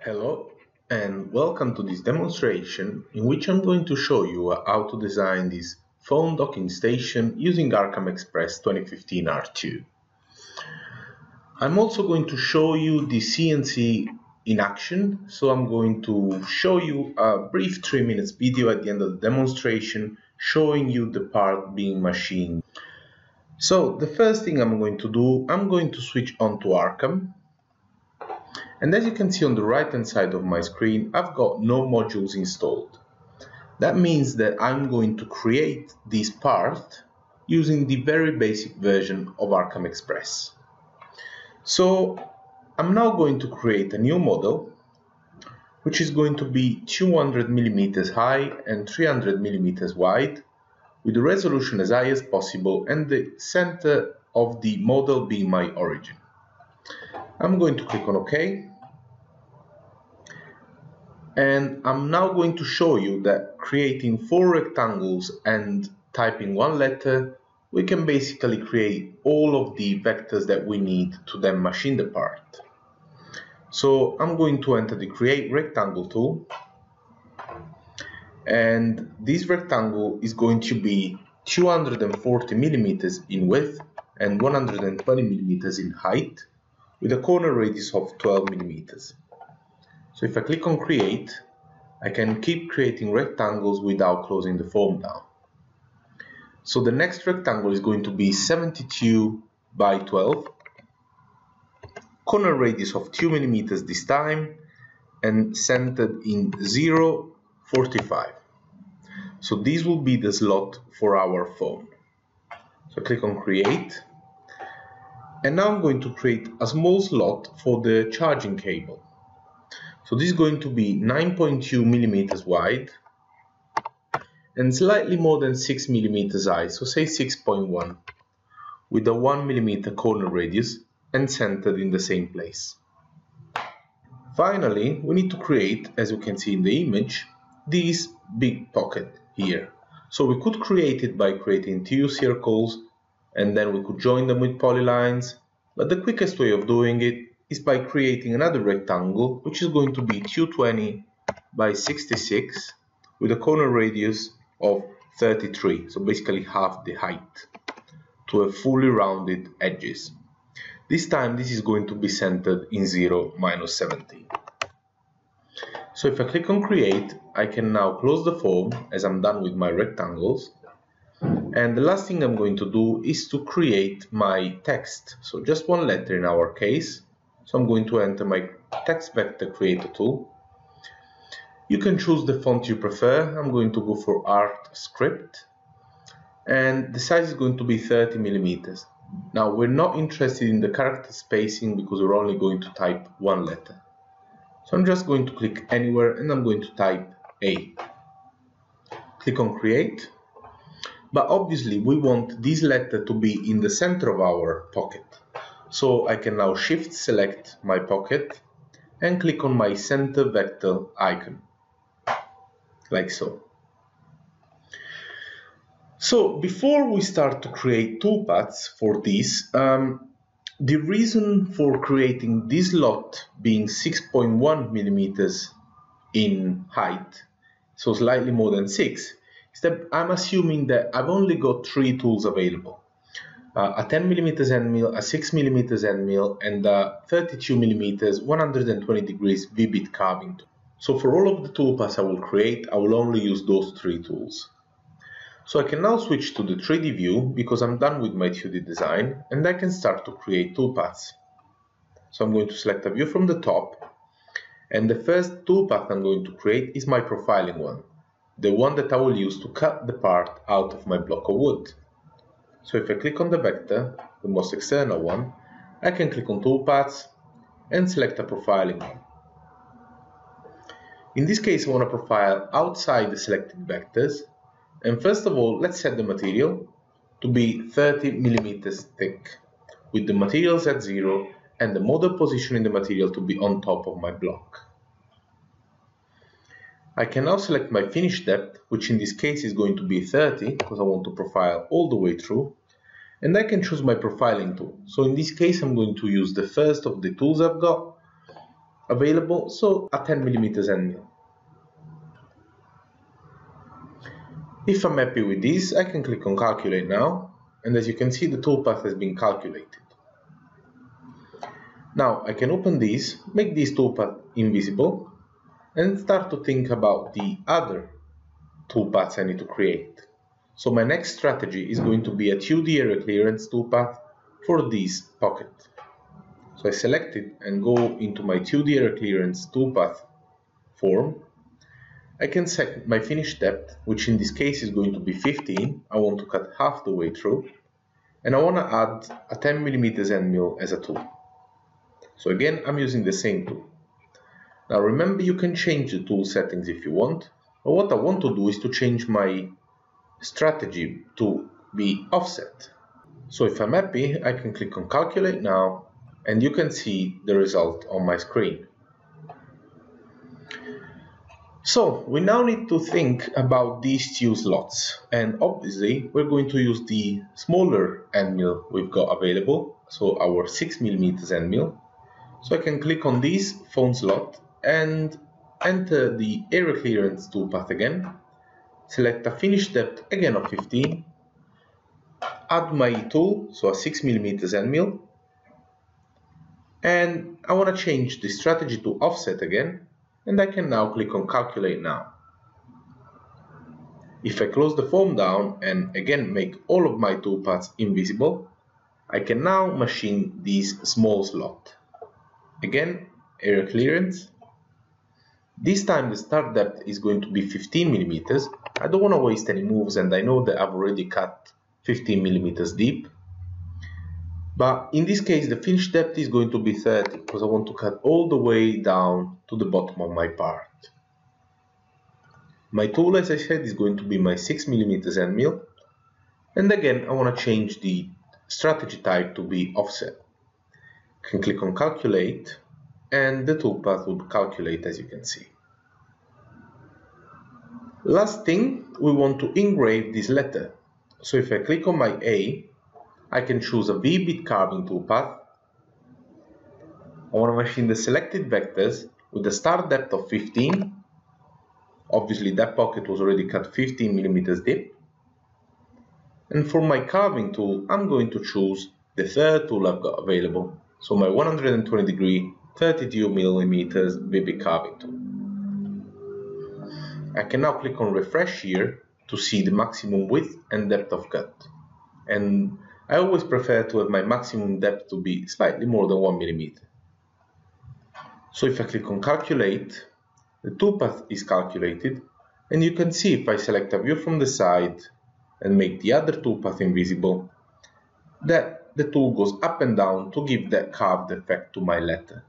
Hello and welcome to this demonstration in which I'm going to show you how to design this phone docking station using ArtCAM Express 2015 R2. I'm also going to show you the CNC in action, so I'm going to show you a brief 3 minutes video at the end of the demonstration showing you the part being machined. So the first thing I'm going to do, I'm going to switch on to ArtCAM and as you can see on the right hand side of my screen, I've got no modules installed. That means that I'm going to create this part using the very basic version of ArtCAM Express. So I'm now going to create a new model which is going to be 200 millimeters high and 300 millimeters wide with the resolution as high as possible and the center of the model being my origin. I'm going to click on OK. And I'm now going to show you that creating four rectangles and typing one letter we can basically create all of the vectors that we need to then machine the part. So I'm going to enter the create rectangle tool. And this rectangle is going to be 240 millimeters in width and 120 millimeters in height with a corner radius of 12 millimeters. So if I click on create, I can keep creating rectangles without closing the form down. So the next rectangle is going to be 72 by 12, corner radius of 2 millimeters this time, and centered in 0, 45. So this will be the slot for our phone. So click on create, and now I'm going to create a small slot for the charging cable. So this is going to be 9.2 millimeters wide and slightly more than 6 millimeters high, so say 6.1, with a 1 millimeter corner radius and centered in the same place. Finally, we need to create, as you can see in the image, this big pocket here. So we could create it by creating two circles and then we could join them with polylines, but the quickest way of doing it is by creating another rectangle which is going to be 220 by 66 with a corner radius of 33 so basically half the height to a fully rounded edges. This time this is going to be centered in 0 minus 17 so if I click on create I can now close the form as I'm done with my rectangles and the last thing I'm going to do is to create my text so just one letter in our case so I'm going to enter my text vector creator tool. You can choose the font you prefer. I'm going to go for art script and the size is going to be 30 millimeters. Now we're not interested in the character spacing because we're only going to type one letter. So I'm just going to click anywhere and I'm going to type A. Click on create. But obviously we want this letter to be in the center of our pocket. So I can now shift select my pocket and click on my center vector icon, like so. So before we start to create toolpaths for this, um, the reason for creating this lot being 6.1 millimeters in height, so slightly more than 6, that I'm assuming that I've only got three tools available uh, a 10 millimeters end mill, a 6 millimeters end mill, and a 32 millimeters 120 degrees V-bit carving tool. So for all of the toolpaths I will create, I will only use those three tools. So I can now switch to the 3D view because I'm done with my 2D design and I can start to create toolpaths. So I'm going to select a view from the top and the first toolpath I'm going to create is my profiling one, the one that I will use to cut the part out of my block of wood. So if I click on the vector, the most external one, I can click on toolpaths and select a profiling one. In this case, I want to profile outside the selected vectors. And first of all, let's set the material to be 30 millimeters thick, with the materials at zero and the model position in the material to be on top of my block. I can now select my finish depth, which in this case is going to be 30, because I want to profile all the way through, and I can choose my profiling tool. So in this case, I'm going to use the first of the tools I've got, available, so a 10 millimeters end mill. If I'm happy with this, I can click on calculate now, and as you can see the toolpath has been calculated. Now I can open this, make this toolpath invisible, and start to think about the other toolpaths I need to create. So my next strategy is going to be a 2D area clearance toolpath for this pocket. So I select it and go into my 2D area clearance toolpath form. I can set my finish depth, which in this case is going to be 15. I want to cut half the way through. And I want to add a 10 millimeters end mill as a tool. So again, I'm using the same tool. Now remember, you can change the tool settings if you want. But what I want to do is to change my strategy to be offset. So if I'm happy, I can click on calculate now and you can see the result on my screen. So we now need to think about these two slots and obviously we're going to use the smaller end mill we've got available so our 6mm end mill so I can click on this phone slot and enter the area clearance toolpath again select a finish depth again of 15 add my tool so a 6mm end mill and I want to change the strategy to offset again and I can now click on calculate now. If I close the form down and again make all of my toolpaths invisible, I can now machine this small slot. Again, area clearance. This time the start depth is going to be 15 millimeters. I don't want to waste any moves and I know that I've already cut 15 millimeters deep. But in this case, the finish depth is going to be 30 because I want to cut all the way down to the bottom of my part. My tool, as I said, is going to be my 6mm end mill. And again, I want to change the strategy type to be offset. I can click on calculate and the toolpath would calculate as you can see. Last thing, we want to engrave this letter. So if I click on my A, I can choose a V-bit carving toolpath. I want to machine the selected vectors with a start depth of 15. Obviously that pocket was already cut 15 millimeters deep. And for my carving tool, I'm going to choose the third tool I've got available. So my 120 degree 32 millimeters carving tool. I can now click on refresh here to see the maximum width and depth of cut. And I always prefer to have my maximum depth to be slightly more than 1 millimeter. So if I click on calculate, the toolpath is calculated and you can see if I select a view from the side and make the other toolpath invisible, that the tool goes up and down to give that carved effect to my letter.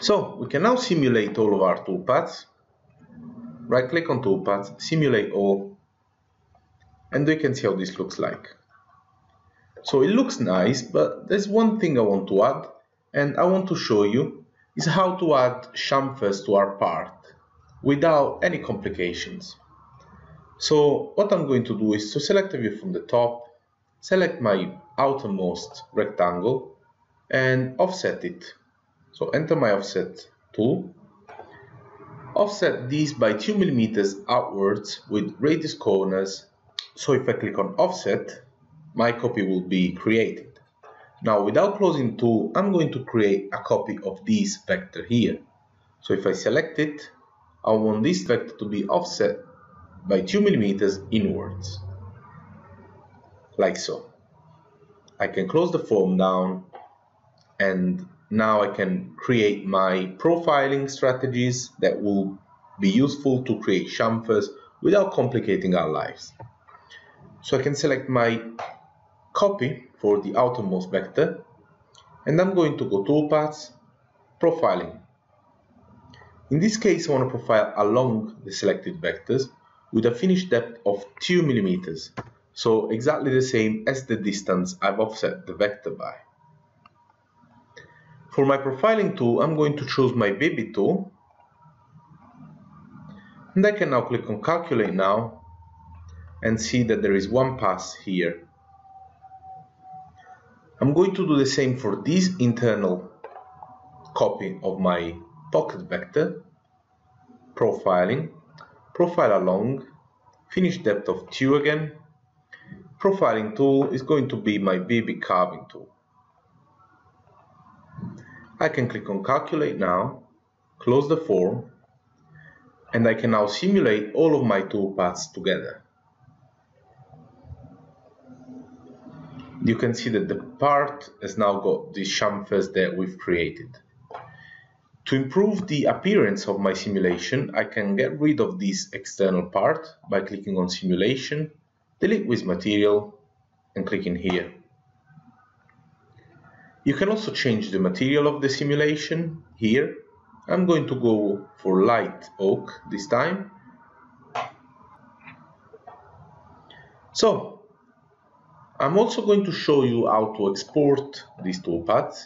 So we can now simulate all of our toolpaths. Right click on toolpaths, simulate all, and we can see how this looks like. So it looks nice, but there's one thing I want to add, and I want to show you is how to add chamfers to our part without any complications. So what I'm going to do is to select a view from the top, select my outermost rectangle and offset it. So enter my offset tool, offset these by 2 millimeters outwards with radius corners so if I click on offset, my copy will be created. Now without closing tool, I'm going to create a copy of this vector here. So if I select it, I want this vector to be offset by 2 millimeters inwards, like so. I can close the form down and now I can create my profiling strategies that will be useful to create chamfers without complicating our lives. So I can select my copy for the outermost vector and I'm going to go to toolpaths, profiling. In this case I want to profile along the selected vectors with a finish depth of 2 millimeters, so exactly the same as the distance I've offset the vector by. For my profiling tool I'm going to choose my V-bit tool and I can now click on calculate now and see that there is one pass here. I'm going to do the same for this internal copy of my pocket vector, profiling, profile along, finish depth of 2 again. Profiling tool is going to be my V-bit carving tool. I can click on calculate now, close the form, and I can now simulate all of my toolpaths together. You can see that the part has now got the chamfers that we've created. To improve the appearance of my simulation, I can get rid of this external part by clicking on Simulation, Delete with Material, and clicking here. You can also change the material of the simulation here. I'm going to go for light oak this time. So, I'm also going to show you how to export these toolpaths.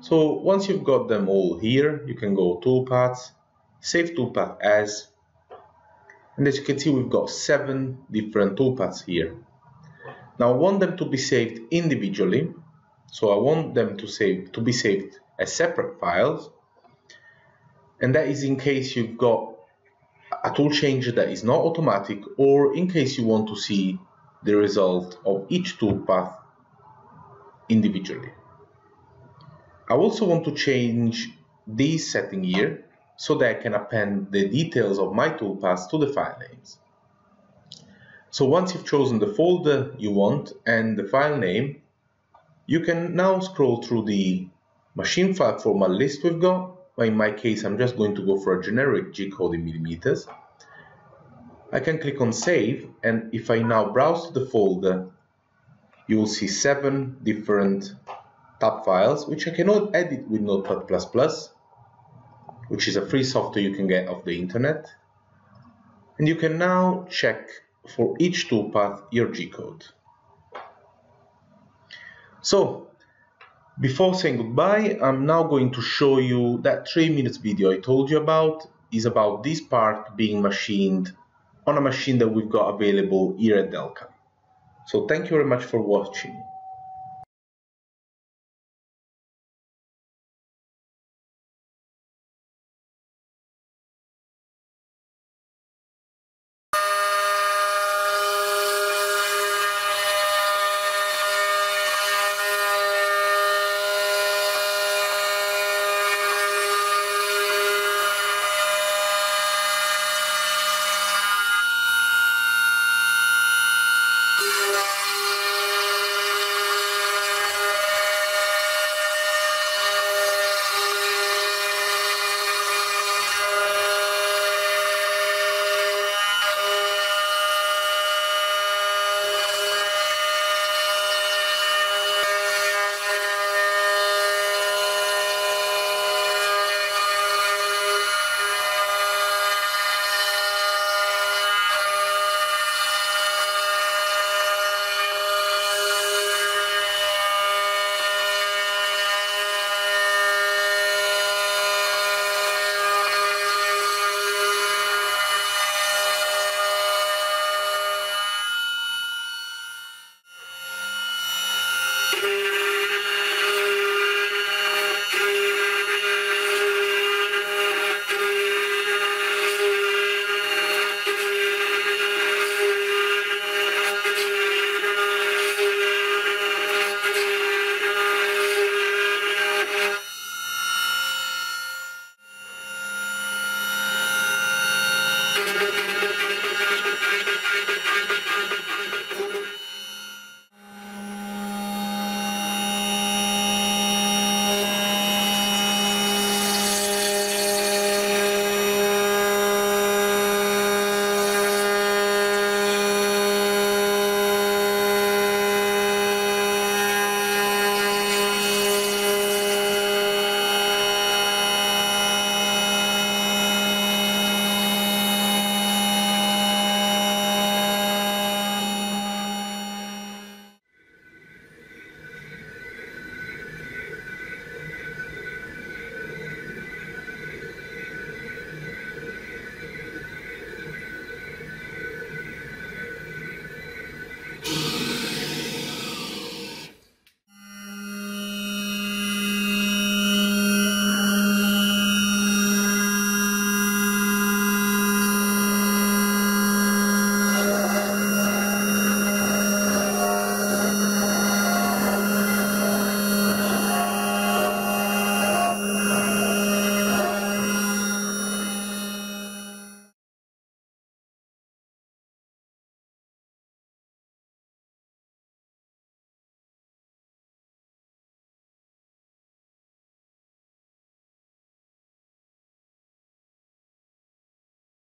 So once you've got them all here, you can go toolpaths, save toolpath as, and as you can see, we've got seven different toolpaths here. Now I want them to be saved individually so I want them to save to be saved as separate files. And that is in case you've got a tool change that is not automatic or in case you want to see the result of each toolpath individually. I also want to change this setting here so that I can append the details of my toolpaths to the file names. So once you've chosen the folder you want and the file name, you can now scroll through the machine file format list we've got. In my case, I'm just going to go for a generic G-code in millimeters. I can click on save, and if I now browse to the folder, you will see seven different tap files, which I cannot edit with Notepad++, which is a free software you can get off the internet. And you can now check for each toolpath your G-code. So, before saying goodbye, I'm now going to show you that 3 minutes video I told you about is about this part being machined on a machine that we've got available here at Delcam. So thank you very much for watching.